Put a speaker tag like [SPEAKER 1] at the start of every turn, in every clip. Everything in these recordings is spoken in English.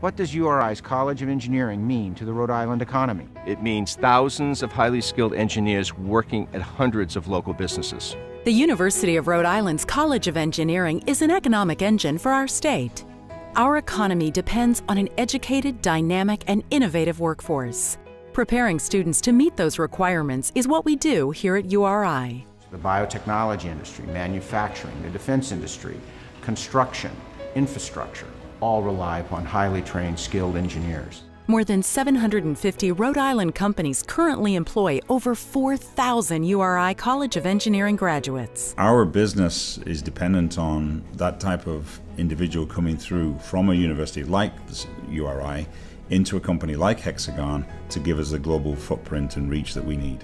[SPEAKER 1] What does URI's College of Engineering mean to the Rhode Island economy?
[SPEAKER 2] It means thousands of highly skilled engineers working at hundreds of local businesses.
[SPEAKER 3] The University of Rhode Island's College of Engineering is an economic engine for our state. Our economy depends on an educated, dynamic, and innovative workforce. Preparing students to meet those requirements is what we do here at URI.
[SPEAKER 1] The biotechnology industry, manufacturing, the defense industry, construction, infrastructure, all rely upon highly trained, skilled engineers.
[SPEAKER 3] More than 750 Rhode Island companies currently employ over 4,000 URI College of Engineering graduates.
[SPEAKER 4] Our business is dependent on that type of individual coming through from a university like URI into a company like Hexagon to give us the global footprint and reach that we need.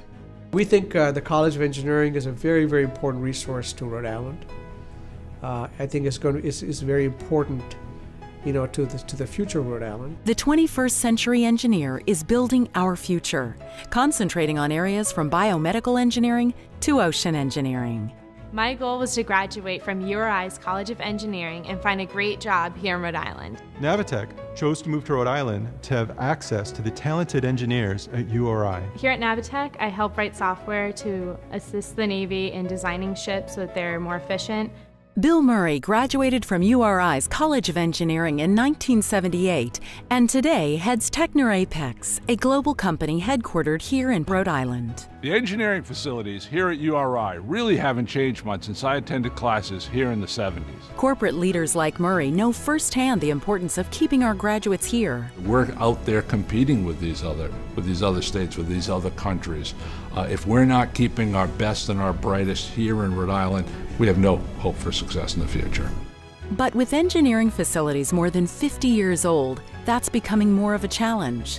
[SPEAKER 5] We think uh, the College of Engineering is a very, very important resource to Rhode Island. Uh, I think it's going to, it's, it's very important you know, to the, to the future Rhode Island.
[SPEAKER 3] The 21st century engineer is building our future, concentrating on areas from biomedical engineering to ocean engineering.
[SPEAKER 6] My goal was to graduate from URI's College of Engineering and find a great job here in Rhode Island.
[SPEAKER 7] Navatek chose to move to Rhode Island to have access to the talented engineers at URI.
[SPEAKER 6] Here at Navatek, I help write software to assist the Navy in designing ships so that they're more efficient
[SPEAKER 3] Bill Murray graduated from URI's College of Engineering in 1978 and today heads Teknor Apex, a global company headquartered here in Rhode Island.
[SPEAKER 8] The engineering facilities here at URI really haven't changed much since I attended classes here in the 70s.
[SPEAKER 3] Corporate leaders like Murray know firsthand the importance of keeping our graduates here.
[SPEAKER 8] We're out there competing with these other with these other states, with these other countries. Uh, if we're not keeping our best and our brightest here in Rhode Island, we have no hope for success in the future.
[SPEAKER 3] But with engineering facilities more than 50 years old, that's becoming more of a challenge.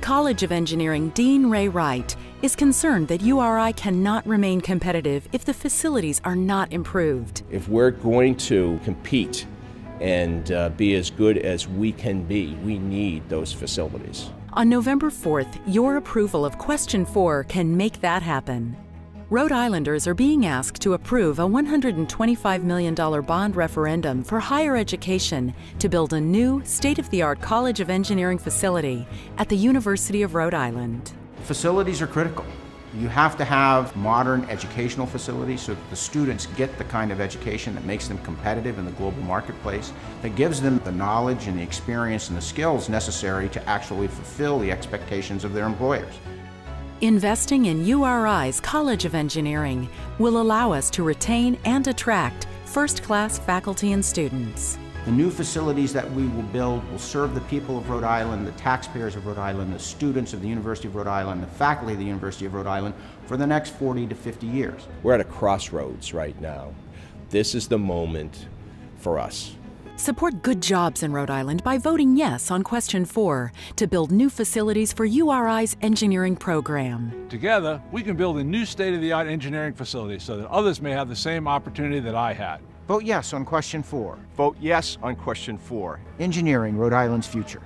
[SPEAKER 3] College of Engineering Dean Ray Wright is concerned that URI cannot remain competitive if the facilities are not improved.
[SPEAKER 2] If we're going to compete and uh, be as good as we can be, we need those facilities.
[SPEAKER 3] On November 4th, your approval of Question 4 can make that happen. Rhode Islanders are being asked to approve a $125 million bond referendum for higher education to build a new, state of the art College of Engineering facility at the University of Rhode Island.
[SPEAKER 1] Facilities are critical. You have to have modern educational facilities so that the students get the kind of education that makes them competitive in the global marketplace, that gives them the knowledge and the experience and the skills necessary to actually fulfill the expectations of their employers.
[SPEAKER 3] Investing in URI's College of Engineering will allow us to retain and attract first-class faculty and students.
[SPEAKER 1] The new facilities that we will build will serve the people of Rhode Island, the taxpayers of Rhode Island, the students of the University of Rhode Island, the faculty of the University of Rhode Island for the next 40 to 50 years.
[SPEAKER 2] We're at a crossroads right now. This is the moment for us.
[SPEAKER 3] Support good jobs in Rhode Island by voting yes on question four to build new facilities for URI's engineering program.
[SPEAKER 8] Together, we can build a new state of the art engineering facility so that others may have the same opportunity that I had.
[SPEAKER 1] Vote yes on question four.
[SPEAKER 2] Vote yes on question four.
[SPEAKER 1] Engineering Rhode Island's future.